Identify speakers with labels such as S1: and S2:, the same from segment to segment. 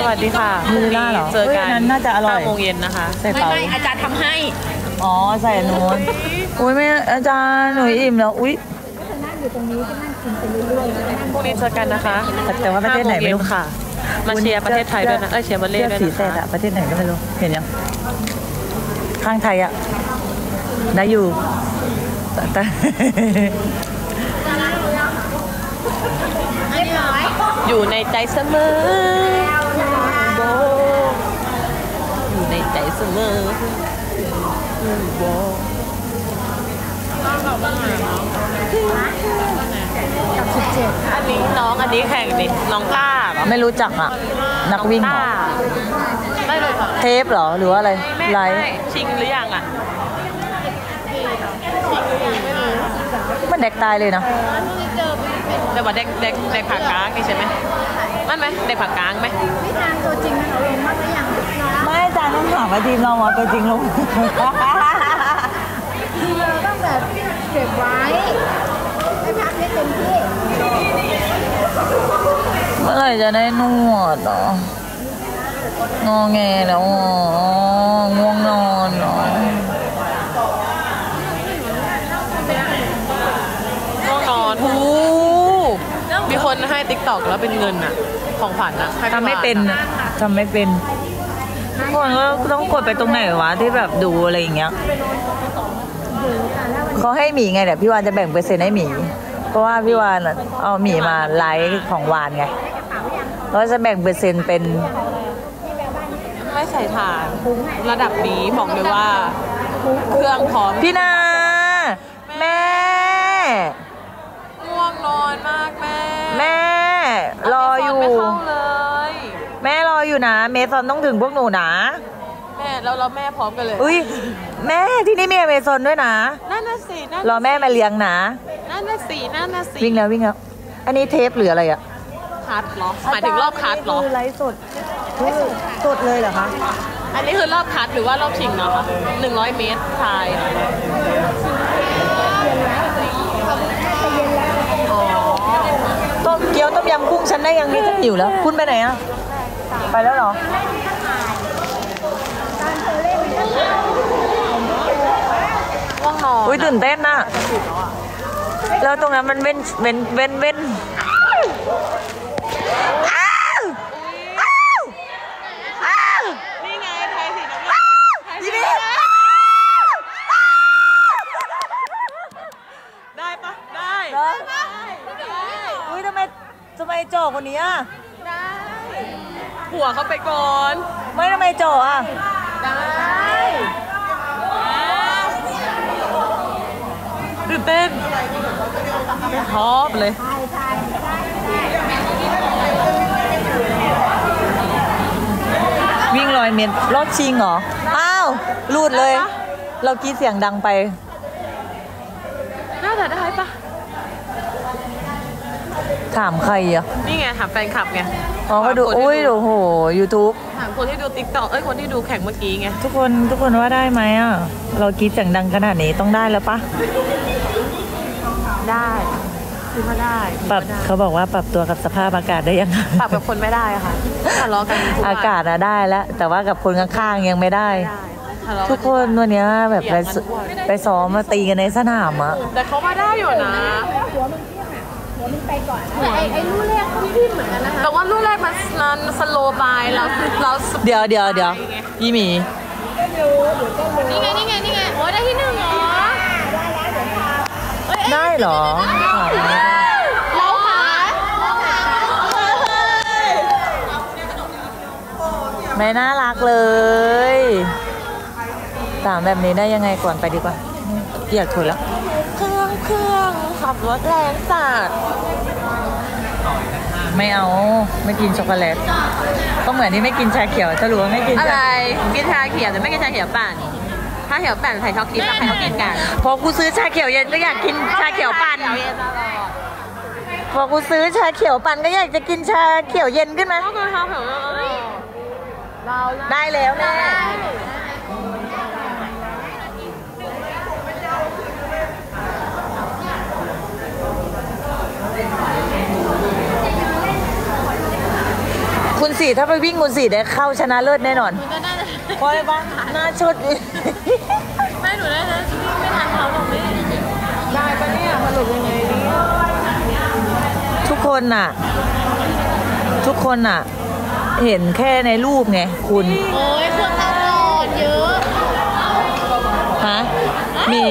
S1: สวัสดีค่ะ
S2: มูล่าเหรอ
S1: เจอกัน
S2: เฮ้ยอันนั้นน่าจะอร่อย
S1: ห้าโมงเย็นนะคะ
S2: ใส่
S3: ไม่
S2: เตา
S3: ไม่อาจารย์ทำให้
S2: อ๋อใส่อันนู้นอุ้ยไม่อาจารย์หนูอิ่มแล้วอุ้ย
S1: พรุ่งนี้เจอกันนะคะ
S2: แต่ว่าประเทศไหนไม่รู้า
S1: โงเย็ค่ะ มาเชียร์ประเทศไทยด้วยนะเอ้ยเชียร์วอลเล่
S2: สื้
S1: ด้วย
S2: สี
S1: นะ
S2: แสด
S1: คะ
S2: อะประเทศไหนก็ไม่รู้เห็นยังข้างไทยอะได้อยู่แต่แต่
S1: อยู่ในใจเสมอ ในใจเสมอโบอันนี้น้องอันนี้แข่งดิน้องกล้าเหรอ
S2: ไม่รู้จักอะนักวิ่งเหร
S1: น้
S2: อ
S1: กล้าไม่เลยค่ะ
S2: เทปเหรอหรือว่าอะไร
S1: ไม่
S2: ไล
S1: ไม่
S2: ฟ์
S1: ชิงหรือยังอะ
S2: มันเด็กตายเลยนะ
S1: แต่ว่าเด็กเด็กเด็กผากลางนี่ใช่ไหมมันไหมเด็กผากลางไหม
S2: ไม่อาจารย์ ต้องถามว่าทีมเราอะตัวจริงลง
S4: ต้องแบบเก็บไว้ให้พักให้เต็มที่
S2: เมื่อไหร่จะได้นวดเหรองอแงแล้วอ๋อง่วงนอนเหรอ
S1: ง่วงนอนหูมีคนให้ติ๊กตอกแล้วเป็นเงินอะของขวัญอะให้
S2: ทำไม่เป็น
S1: อะ
S2: อะทำไม่เป็นทุก คนก็ต้องกดไปตรงไหนวะที่แบบดูอะไรอย่างเงี้ยเขาให้หมีไงเดี๋ยวพี่วานจะแบ่งเปอร์เซ็นต์ให้หมี เพราะว่าพี่วานอะเอาหมีมาไลฟ์ของวานไงก็จะแบ่งเปอร์เซ็นต์เป็น
S1: ไม่ใส่ถ่านระดับนี้บอกเลยว่า เครื่องพร้อม
S2: พี่นาแม่
S1: ง่วงนอนมากแม่
S2: แม่ รออยู่ นะ เมซอนต้องถึงพวกหนูนะ
S1: แม่แล้วเราแม่พร้อมกันเลย
S2: อุ้ยแม่ที่นี่มีเมซอนด้วยนะ
S1: นั่นน่ะสินั่น
S2: รอแม่มาเลี้ยงนะ
S1: นั่นน่ะสินั่นน่ะสิ
S2: วิ่งแล้ววิ่งแล้วอันนี้เทปหรืออะไรอะ
S1: คัดเหรอหมายถึงรอบคัดเหรอ
S2: คือไลฟ์สดสดเลยเหรอคะ
S1: อันนี้คือรอบคัดหรือว่ารอบชิงเนาะหนึ่งร้อยเมตรชายอ๋อ
S2: ต้มเกี๊ยวต้มยำกุ้งฉันได้ยังนี่ฉันหิวแล้ว คุณไปไหนอะ ไปแล้วเหรอ
S1: ง่วงนอน
S2: อุ้ยตื่นเต้นน่ะ แล้วตรงนั้นมันเว้นเว้นเว้นเว้นอ้าวอ้าวอ้าว
S1: นี่ไงไทยสีน้ำเงินไทยสี
S2: ยี
S1: น้ำ
S2: นี่
S1: เงินได้ปะได้
S2: เหรออุ้ยทำไมทำไมโจคนนี้อะ
S1: หัวเขาไปก่อน
S2: ไม่ทำไมโจอะ
S1: ได้ตื่นเต้นชอบเลย
S2: วิ่งลอยเมตรรอบชิงเหรอ อ้าวรูดเลย เรากรีดเสียงดังไป
S1: น่าจะได้ปะ
S2: ถามใครอะ
S1: นี่ไง ถามแฟนคลับไง
S2: อ๋อก็ดู
S1: ถามคนที่
S2: อุ้ยโอ้โห YouTube
S1: ถามคนที่ดูติ๊กต็อกเอ้ยคนที่ดูแข่งเมื่อกี้ไง
S2: ทุกคนทุกคนว่าได้ไหมอะ เรากรีดเสียงดังขนาดนี้ต้องได้แล้วปะ
S1: ได้คือมาได้
S2: ปรับเขาบอกว่าปรับตัวกับสภาพอากาศได้ยัง
S1: ปรับกับคนไม่ได้อะค่ะทะเลาะกันทุกวัน
S2: อากาศอะได้แล้ว แต่ว่ากับคนข้างๆยังไม่ได้
S1: ไม่ได้ทะเลาะ
S2: ทุกคนวันเนี้ยแบบไปสไปซ้อมมาตีกันในสนามอะ
S1: แต่เขามาได้อยู่นะ
S4: หัวมันเที่ยงอะหัวมันไปก่อนแต่ไอ้ไอ้ลู่แรกก็พี่เหมือนกันนะคะ
S1: แต่ว่าลูกแรกมันมันสโลบายเราเราสปี
S2: เดี๋ยวเดี๋ยวเดี๋ยวยี่หมี
S4: นี่ไงนี่ไงนี่ไงโอ้ยได้ที่หนึ่งเหรอ
S2: ได้เหรอ
S4: เราขา
S2: ไม่น่ารักเลยถามแบบนี้ได้ยังไงก่อนไปดีกว่าอยากถอยแล้ว
S1: งขับรถแรงจัด
S2: ไม่เอาไม่กินช็อกโกแลตก็เหมือนที่ไม่กินชาเขียวถ้ารู้ว่าไม่กิน
S1: อะไร
S2: ชา
S1: กินชาเขียวแต่ไม่กินชาเขียวปั่นถ้าเขียวปั่นใส่ช็อกโกแลตใครเขากินกัน
S2: พอกูซื้อชาเขียวเย็นก็อยากกินชาเขียวปั่น
S1: เขียวเย็นตลอด
S2: พอกูซื้อชาเขียวปั่นก็อยากจะกินชาเขียวเย็นขึ้นมา
S1: ก็คือชาเขียวเย็นตลอดเรา
S2: ได้แล้วแม่ คุณสี่ถ้าไปวิ่งคุณสี่ได้เข้าชนะเลิศแน่นอน
S4: ก็น่าจะ
S2: เพราะอะไรปะหน้าชด
S4: ไม่หนูได้นะไม่ทันเขาหรอกไม่ได้ปะเนี่ยสรุปยังไงดี
S2: ทุกคนน่ะ ทุกคนน่ะ เห็นแค่ในรูปไง คุณ
S4: โอ้ยเครื่องเข้าก่อนเยอะ
S2: ฮะหมี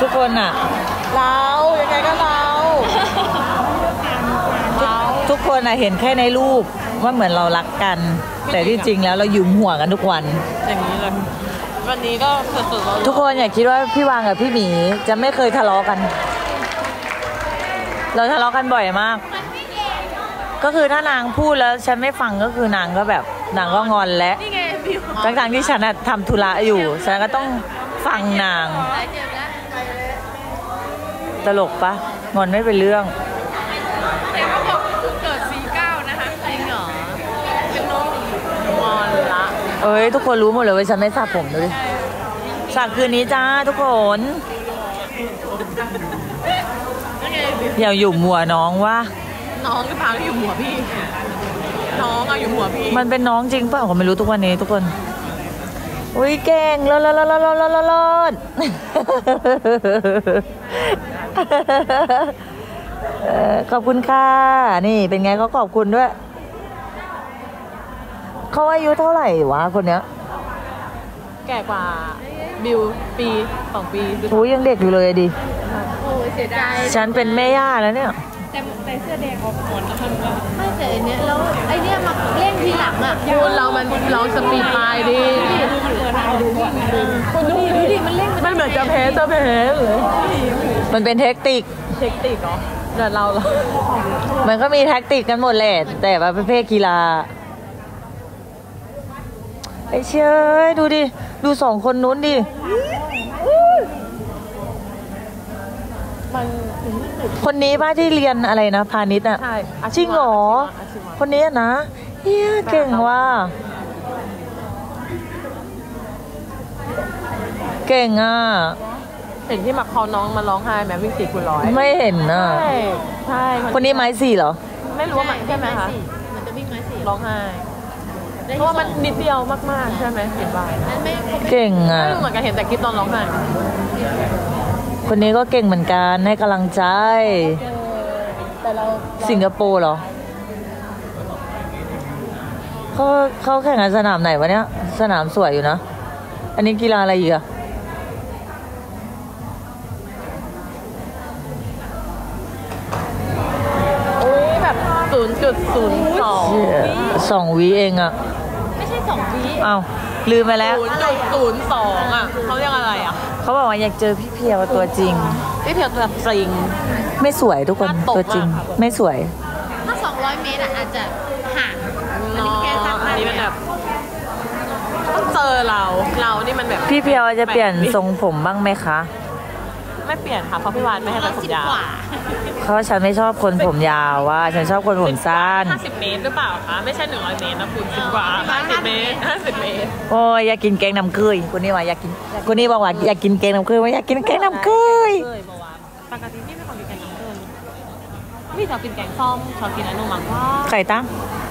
S2: ทุกคนน่ะ เรายังไงก็เราทุกทุก คนน่ะเห็นแค่ในรูปว่าเหมือนเรารักกัน แต่ที่จริงแล้วเราหยุมหัวกันทุกวัน
S1: อย่างนี้เลยวันนี้ก็สุดๆเรา
S2: ทุกคนอย่าคิดว่าพี่วางกับพี่หมีจะไม่เคยทะเลาะกัน เราทะเลาะกันบ่อยมาก ก็คือถ้านางพูดแล้วฉันไม่ฟังก็คือนางก็แบบนางก็งอนแล้ว
S4: นี่ไงบิว
S2: ทั้งๆที่ฉันน่ะทำธุระอยู่ ฉันก็ต้องฟังนาง
S4: หลายเจ็บแล้ว
S2: ตลกปะงอนไม่เป็นเรื่อง
S4: เอ้
S2: ยทุกคนรู้หมดเลยว่าฉันไม่สระผมเลยสระคืนนี้จ้าทุกคนอย่าอยู่หัวน้องว่า
S1: น้องก็พาอยู่หัวพี่ น้องอะอยู่หัวพี่
S2: มันเป็นน้องจริงเปล่าก็ไม่รู้ทุกวันนี้ทุกคน อุ้ยเก่งลดลดลดลดลดลดลดขอบคุณค่ะ นี่เป็นไงเขาขอบคุณด้วย เขาอายุเท่าไหร่วะคนเนี้ย
S1: แก่กว่าบิวปีสองปีบิว
S2: โอ้ยยังเด็กอยู่เลยอะดิ
S4: โอ้ยเสียดาย
S2: ฉันเป็นแม่ย่าแล้วเนี่ย
S4: แต่แต่เสื้อแดงออกหมดแล้วไม่แต่อันเนี้ยแล้วไอเนี้ยมาเล่นทีหลังอะ
S1: พูดเรามันเราสปีดปลายดิ
S4: คุณดูดูดิมันเล่น
S1: มันเหมือนจะแพ้จะแพ้เลย
S2: มันเป็นเทคนิค
S1: เทคนิคเหรอแต่เราเหรอ
S2: มันก็มีแท็กติกกันหมดแหละแต่ว่าประเภทกีฬา ไอ้เชื่ยดูดิ ดูสองคนนู้นดิ
S1: มัน
S2: คนนี้ป้าที่เรียนอะไรนะพาณิชย์อะ
S1: ใช่
S2: จริงเหรอ
S1: อาชีวะ
S2: คนนี้อะนะเฮียเก่งว่ะเก่งอะ
S1: เห็นที่มาเขาน้องมาร้องไห้แม้วิ่งสี่คูณร้อย
S2: ไม่เห็นอะ
S1: ใช่ใช่
S2: คนนี้ไม้สี่เหรอ
S1: ไม่รู้ว่ามันใช่ไหมคะ
S4: มันจะวิ่งไม้สี่
S1: ร้องไห้ เพราะว่ามันนิดเดียวมากๆ ใช่ไหมเห็นบ้าง
S4: นั้นไม่คงไม่
S2: เก่งอะ
S1: ไม่รู้เหมือนกันเห็นแต่คลิปตอนร้องไห้
S2: คนนี้ก็เก่งเหมือนกันให้กำลังใจ
S4: แต่เรา
S2: สิงคโปร์เหรอเขาเขาแข่งกันสนามไหนวะเนี่ย สนามสวยอยู่นะ อันนี้กีฬาอะไรอีกอะ
S1: อุ้ยแบบศูนย์จุดศูนย์สอง
S2: เชี่ยสองวิเองอะ
S4: ไม่ใช่ สองวิ
S2: อ้าวลืมไปแล้ว
S1: ศูนย์จุดศูนย์สองอะเขาเรียกอะไรอะ
S2: เขาบอกว่าอยากเจอพี่เพียวตัวจริง
S1: พี่เพียวตัวจริง
S2: ไม่สวยทุกคน
S1: หน้าตก
S2: ตัวจริง
S1: มากค่ะ
S2: ไม่สวย
S4: ถ้าสองร้อยเมตรอะอาจจะห่างอัน
S1: น้อ
S4: นี้
S1: ง
S4: แค่สัก
S1: อันนี้มันแบบต้องเจอเรา เรานี่มันแบบ
S2: พี่เพียวจะเปลี่ยนทรงผมบ้างไหมคะ
S1: ไม่เปลี่ยนค่ะเพราะพี่วานไม่ให้เป็นผม
S4: สิบ
S1: ยาว
S4: กว่า
S2: เพราะฉันไม่ชอบคนผมยาวว่า ฉันชอบคนผมสั้น
S1: ห้าสิบเมตรหรือเปล่าคะไม่ใช่หนึ่งร้อยเมตรนะคุณสิบกว่าห้าสิบเมตรห้าสิบเมตร
S2: โอ้ยอยากกินแกงน้ำเกยคนนี้ว่าอยากกินคนนี้บอกว่าอยากกินแกงน้ำเกยว่าอยากกินแกงน้ำเกย
S1: เคยบอกว่าปกติพี่ไม่ค่อยกินแกงน้ำเกลือพี่ชอบกินแกงส้มชอบกินอันนู้นมั้งว่า
S2: ไข่ตั้ง
S1: ไ